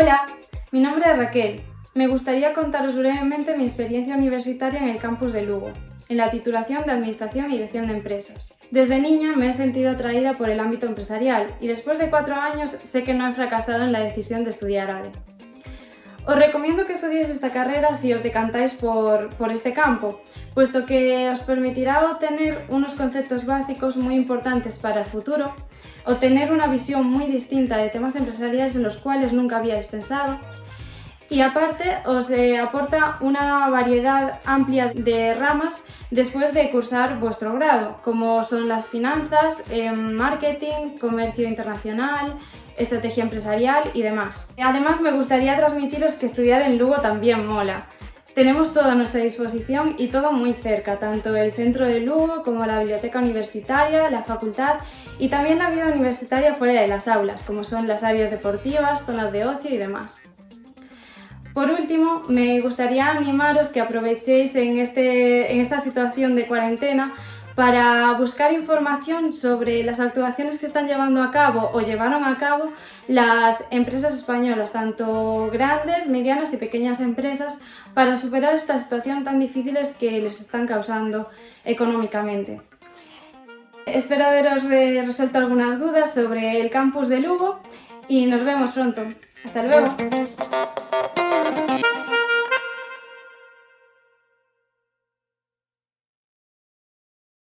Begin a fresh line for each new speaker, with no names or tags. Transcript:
es Raquel. Me gustaría contaros brevemente mi experiencia universitaria en el campus de Lugo, en la titulación de Administración y Dirección de Empresas. Desde niña me he sentido atraída por el ámbito empresarial y después de cuatro años sé que no he fracasado en la decisión de estudiar ADE. Os recomiendo que estudiéis esta carrera si os decantáis por, por, este campo, puesto que os permitirá obtener unos conceptos básicos muy importantes para el futuro, obtener una visión muy distinta de temas empresariales en los cuales nunca habíais pensado, y aparte os eh, aporta una variedad amplia de ramas después de cursar vuestro grado, como son las finanzas, eh, marketing, comercio internacional, estrategia empresarial y demás. Además me gustaría transmitiros que estudiar en Lugo también mola. Tenemos todo a nuestra disposición y todo muy cerca, tanto el centro de Lugo como la biblioteca universitaria, la facultad y también la vida universitaria fuera de las aulas, como son las áreas deportivas, zonas de ocio y demás. Por último, me gustaría animaros que aprovechéis en, este, en esta situación de cuarentena para buscar información sobre las actuaciones que están llevando a cabo o llevaron a cabo las empresas españolas, tanto grandes, medianas y pequeñas empresas, para superar esta situación tan difíciles que les están causando económicamente. Espero haberos resuelto algunas dudas sobre el campus de Lugo y nos vemos pronto. Hasta luego.